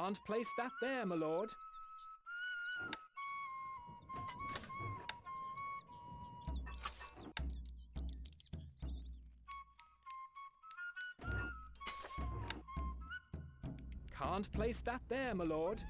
Can't place that there, my lord. Can't place that there, my lord.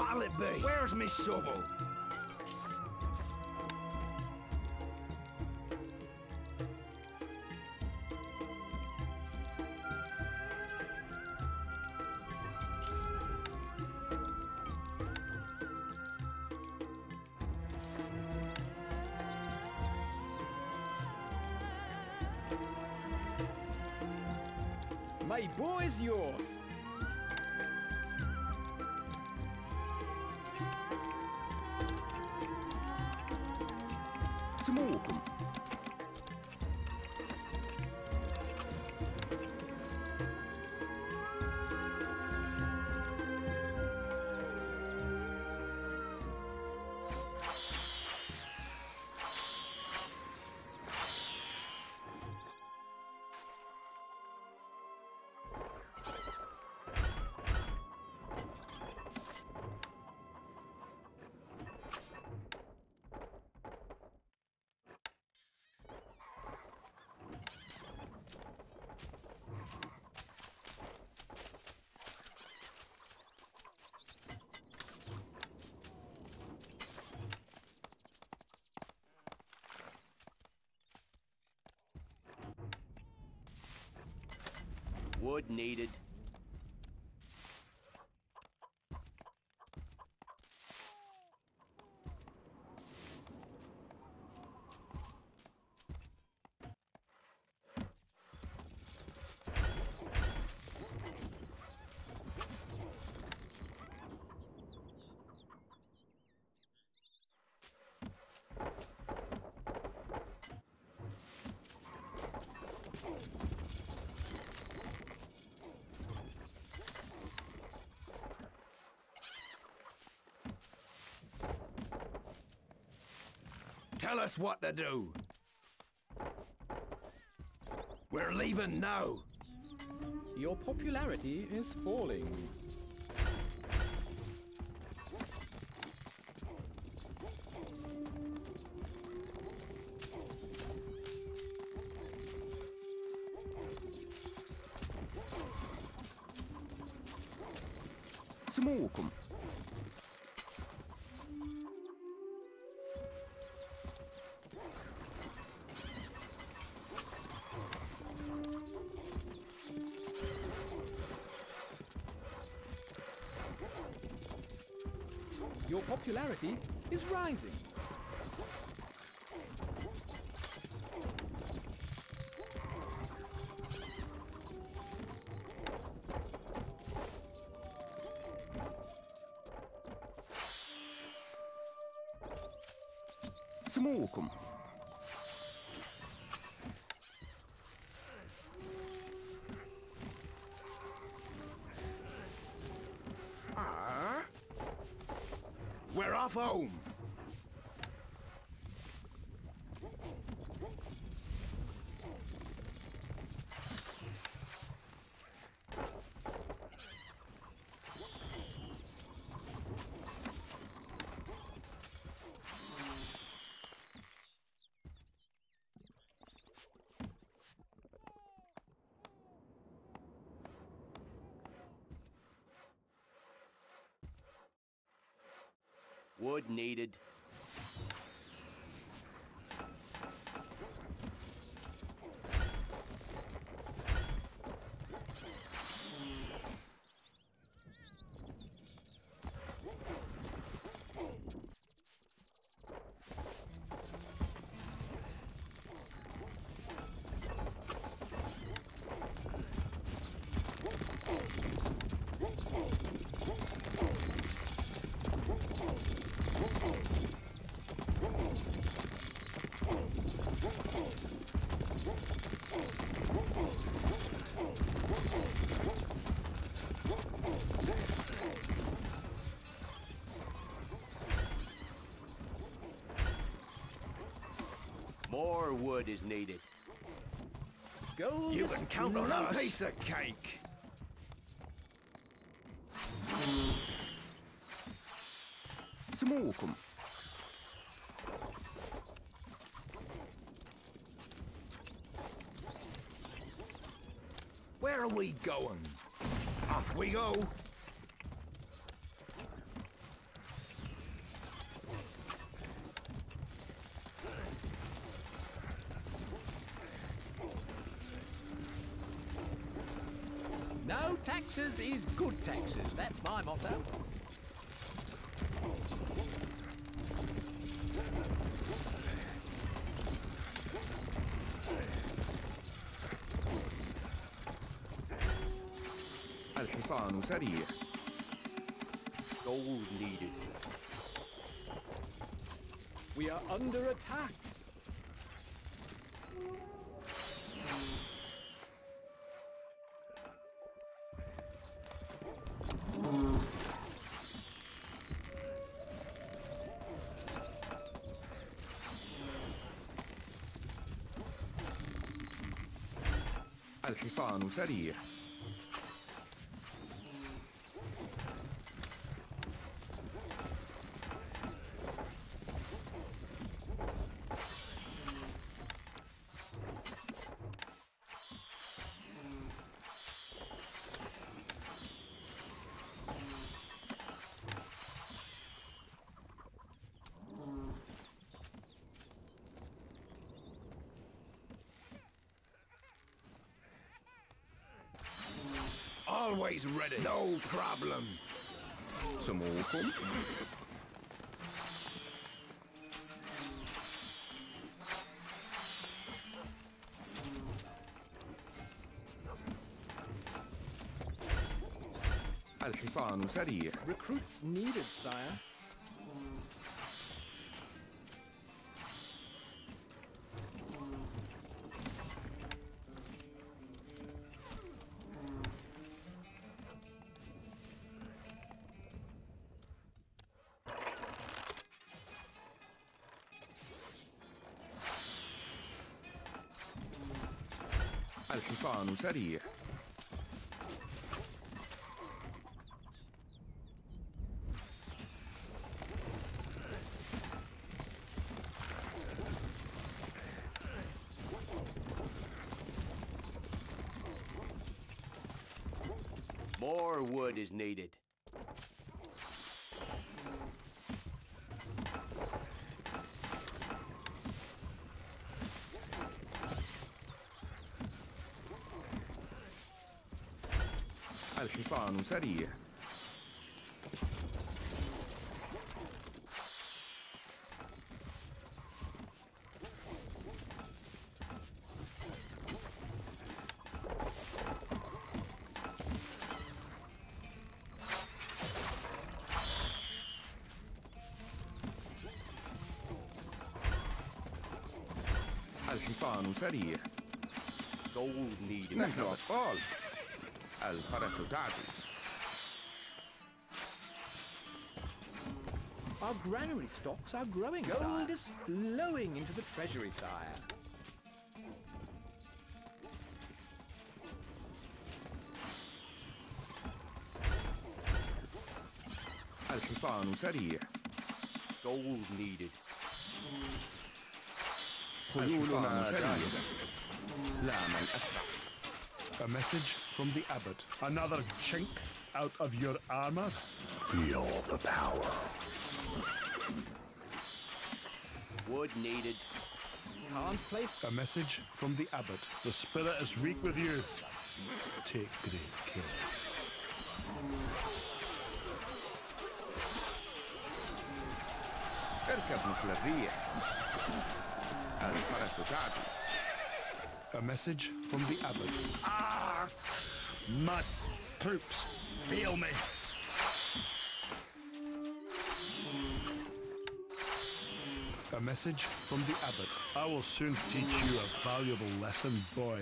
What'll it be? Where's me shovel? My boy is yours. Smokum. Wood needed. Tell us what to do. We're leaving now. Your popularity is falling. Your popularity is rising. Smokum. Ah? We're Wood needed. word is needed. Gold you can count on us. piece of cake. Smokum. Where are we going? Off we go. taxes is good taxes. That's my motto. الحصان سريع Gold needed. We are under attack. Só seria. Always ready. No problem. سموكم الحصان سريع Recruits needed, sire. الحصان سريع More wood is needed. الحصان سريع. الحصان سريع. نحن أبطال الفرس تعدو Our granary stocks are growing, Gold sire. is flowing into the treasury, sire. الحصان سريع Gold needed. خيولنا جاهزة لا من أسرع A message from the abbot. Another chink out of your armor? Feel the power. Wood needed. Can't place A message from the abbot. The spirit is weak with you. Take great care. اركب مثل الريح الفرس تعدو A message from the abbot. Ah! Mud troops, feel me. A message from the abbot. I will soon teach you a valuable lesson, boy.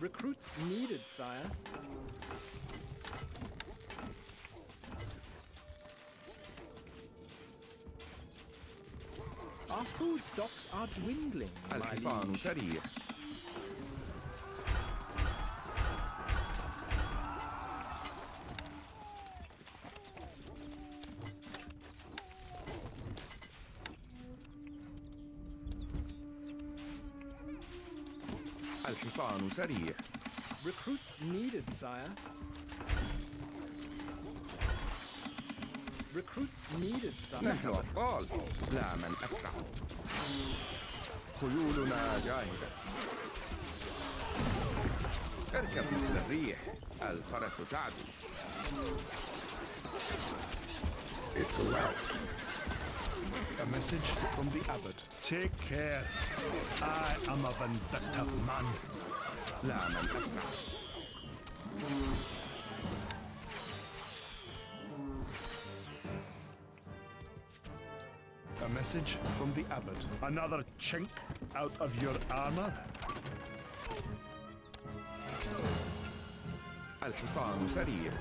Recruits needed, sire. Our food stocks are dwindling. الحصان سريع Recruits needed, sire. Recruits needed, sire. نحن أبطال لا من أسرع خيولنا جاهزة اركب مثل الريح الفرس تعدو It's a rout. A message from the abbot. Take care. I am a vindictive man. لا من أسرع A message from the abbot. Another chink out of your armor. الحصان سريع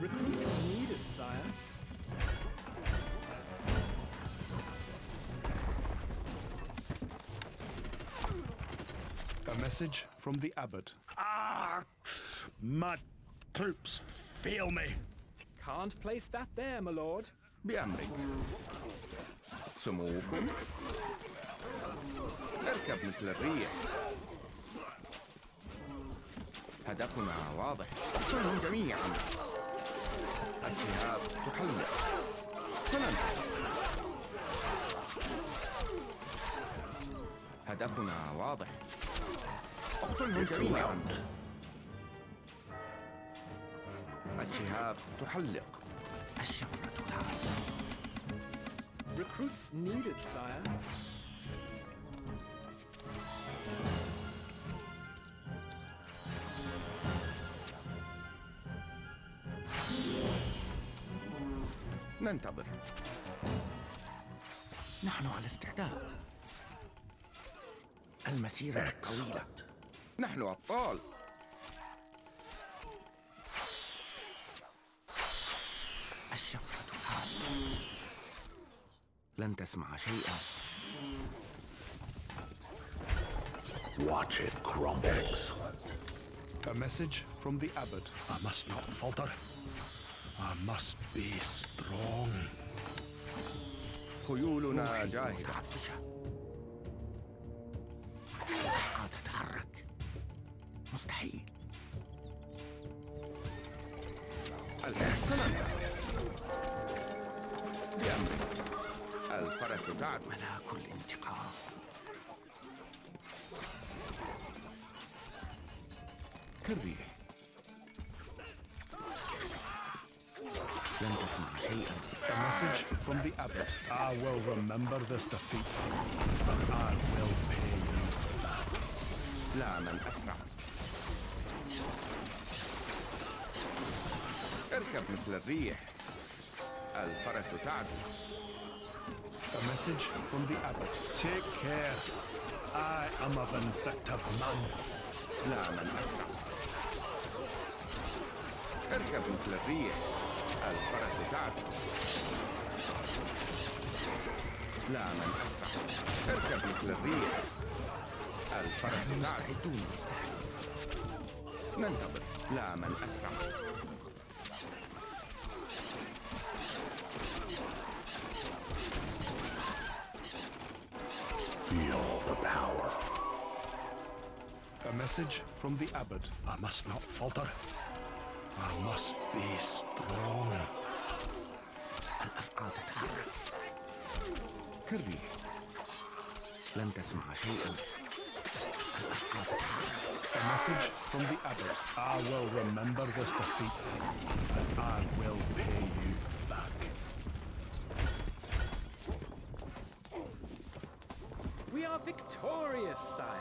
Recruits needed, sire. A message from the abbot. Ah! My troops fail me. Can't place that there, my lord. بأمرك سموكم اركب مثل الريح هدفنا واضح اقتلهم جميعا الشهاب تحلق سننتصر هدفنا واضح جميعا الشهاب تحلق. الشفرة هذا Recruits needed, sire. ننتظر. نحن على استعداد. المسيرة طويلة. نحن أبطال الشفرة لن تسمع شيئا Watch it crumble. Excellent. A message from the abbot. I must not falter. I must be strong. خيولنا جاهزة مستحيل الحصن بأمرك الفرس تعدو ملاك الانتقام كالريح لن تسمع شيئا A message from the abbot. I will remember this defeat, and I will pay you back. لا من أسرع اركب مثل الريح؟ الفرس تعدو A message from the abbot. Take care. I am a vindictive man. لا من أسرع. اركب مثل الريح. الفرس تعدو لا من أسرع. اركب مثل الريح. الفرس تعدو ننتظر. لا من أسرع. A message from the abbot. I must not falter. I must be strong. الأفكار تتحرك. كيربي، لن تسمع شيئا. A message from the abbot. I will remember this defeat, and I will pay you back. We are victorious, sire.